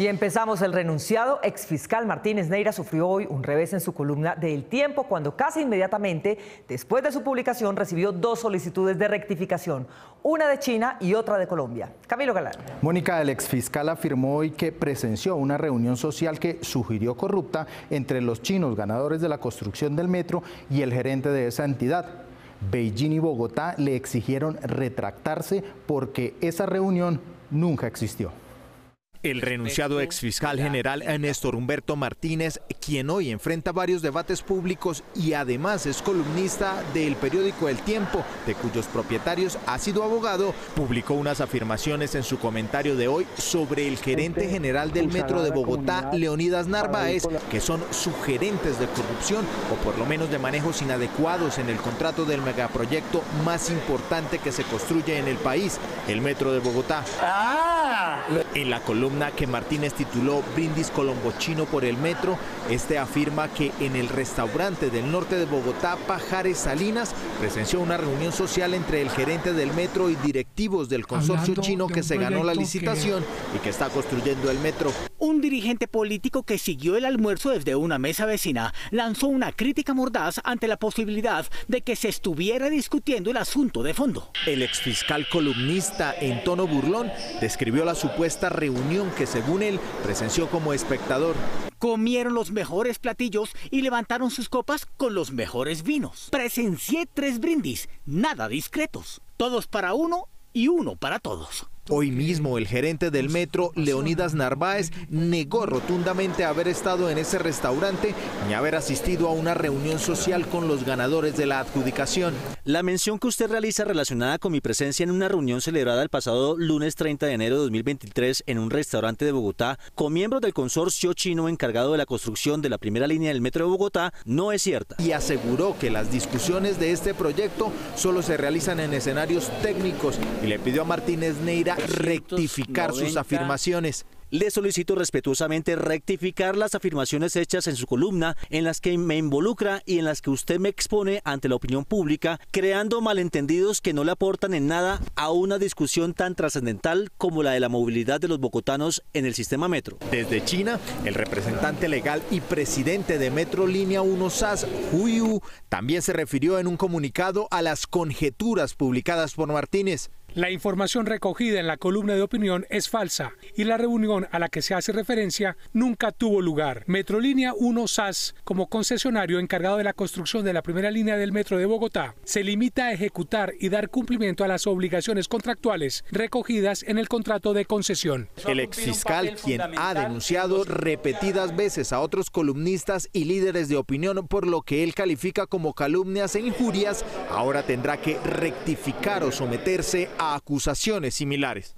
Y empezamos. El renunciado exfiscal Martínez Neira sufrió hoy un revés en su columna del Tiempo cuando casi inmediatamente después de su publicación recibió dos solicitudes de rectificación, una de China y otra de Colombia. Camilo Galán. Mónica, el exfiscal afirmó hoy que presenció una reunión social que sugirió corrupta entre los chinos ganadores de la construcción del metro y el gerente de esa entidad. Beijing y Bogotá le exigieron retractarse porque esa reunión nunca existió. El renunciado exfiscal general Néstor Humberto Martínez, quien hoy enfrenta varios debates públicos y además es columnista del periódico El Tiempo, de cuyos propietarios ha sido abogado, publicó unas afirmaciones en su comentario de hoy sobre el gerente general del Metro de Bogotá, Leonidas Narváez, que son sugerentes de corrupción o por lo menos de manejos inadecuados en el contrato del megaproyecto más importante que se construye en el país, el Metro de Bogotá. Ah. En la columna que Martínez tituló Brindis Colombochino por el Metro, este afirma que en el restaurante del norte de Bogotá, Pajares Salinas, presenció una reunión social entre el gerente del metro y directivos del consorcio chino que se ganó la licitación y que está construyendo el metro. Un dirigente político que siguió el almuerzo desde una mesa vecina lanzó una crítica mordaz ante la posibilidad de que se estuviera discutiendo el asunto de fondo. El exfiscal columnista en tono burlón describió la supuesta reunión que según él presenció como espectador. Comieron los mejores platillos y levantaron sus copas con los mejores vinos. Presencié tres brindis, nada discretos, todos para uno y uno para todos. Hoy mismo el gerente del metro, Leonidas Narváez, negó rotundamente haber estado en ese restaurante ni haber asistido a una reunión social con los ganadores de la adjudicación. La mención que usted realiza relacionada con mi presencia en una reunión celebrada el pasado lunes 30 de enero de 2023 en un restaurante de Bogotá con miembros del consorcio chino encargado de la construcción de la primera línea del metro de Bogotá no es cierta. Y aseguró que las discusiones de este proyecto solo se realizan en escenarios técnicos y le pidió a Martínez Neira rectificar sus afirmaciones le solicito respetuosamente rectificar las afirmaciones hechas en su columna en las que me involucra y en las que usted me expone ante la opinión pública, creando malentendidos que no le aportan en nada a una discusión tan trascendental como la de la movilidad de los bogotanos en el sistema metro. Desde China, el representante legal y presidente de Metro Línea 1 SAS, Huyu, también se refirió en un comunicado a las conjeturas publicadas por Martínez. La información recogida en la columna de opinión es falsa y la reunión a la que se hace referencia nunca tuvo lugar. Metrolínea 1 SAS, como concesionario encargado de la construcción de la primera línea del metro de Bogotá, se limita a ejecutar y dar cumplimiento a las obligaciones contractuales recogidas en el contrato de concesión. El exfiscal, quien ha denunciado repetidas veces a otros columnistas y líderes de opinión por lo que él califica como calumnias e injurias, ahora tendrá que rectificar o someterse a acusaciones similares.